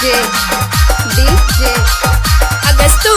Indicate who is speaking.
Speaker 1: DJ DJ अगस्तू